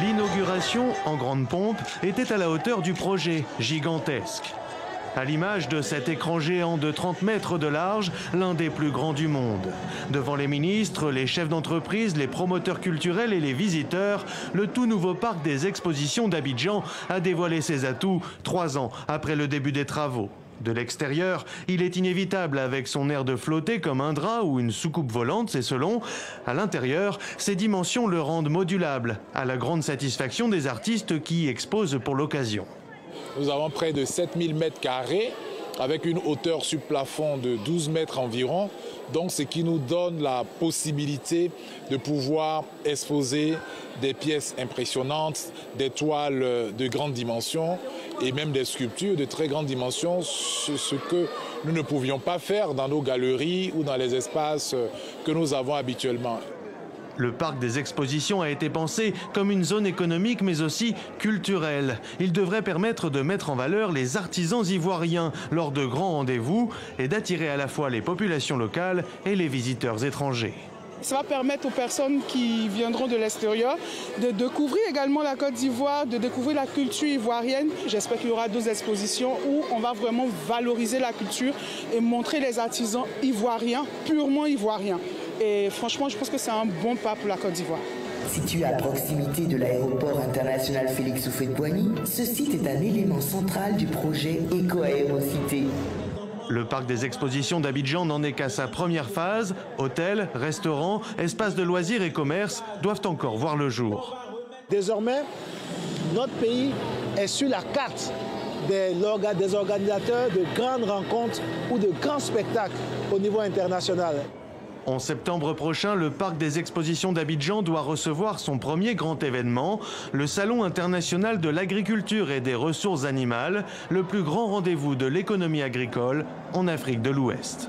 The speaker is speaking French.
L'inauguration, en grande pompe, était à la hauteur du projet, gigantesque. À l'image de cet écran géant de 30 mètres de large, l'un des plus grands du monde. Devant les ministres, les chefs d'entreprise, les promoteurs culturels et les visiteurs, le tout nouveau parc des expositions d'Abidjan a dévoilé ses atouts trois ans après le début des travaux. De l'extérieur, il est inévitable avec son air de flotter comme un drap ou une soucoupe volante, c'est selon. À l'intérieur, ses dimensions le rendent modulable, à la grande satisfaction des artistes qui y exposent pour l'occasion. Nous avons près de 7000 mètres carrés avec une hauteur sur plafond de 12 mètres environ. Donc, ce qui nous donne la possibilité de pouvoir exposer des pièces impressionnantes, des toiles de grande dimension et même des sculptures de très grande dimension, ce que nous ne pouvions pas faire dans nos galeries ou dans les espaces que nous avons habituellement. Le parc des expositions a été pensé comme une zone économique mais aussi culturelle. Il devrait permettre de mettre en valeur les artisans ivoiriens lors de grands rendez-vous et d'attirer à la fois les populations locales et les visiteurs étrangers. Ça va permettre aux personnes qui viendront de l'extérieur de découvrir également la Côte d'Ivoire, de découvrir la culture ivoirienne. J'espère qu'il y aura deux expositions où on va vraiment valoriser la culture et montrer les artisans ivoiriens, purement ivoiriens. Et franchement, je pense que c'est un bon pas pour la Côte d'Ivoire. Situé à proximité de l'aéroport international Félix Houphouët-Boigny, ce site est un élément central du projet Éco-Aérocité. Le parc des expositions d'Abidjan n'en est qu'à sa première phase. Hôtels, restaurants, espaces de loisirs et commerces doivent encore voir le jour. Désormais, notre pays est sur la carte des, des organisateurs de grandes rencontres ou de grands spectacles au niveau international. En septembre prochain, le parc des expositions d'Abidjan doit recevoir son premier grand événement, le Salon international de l'agriculture et des ressources animales, le plus grand rendez-vous de l'économie agricole en Afrique de l'Ouest.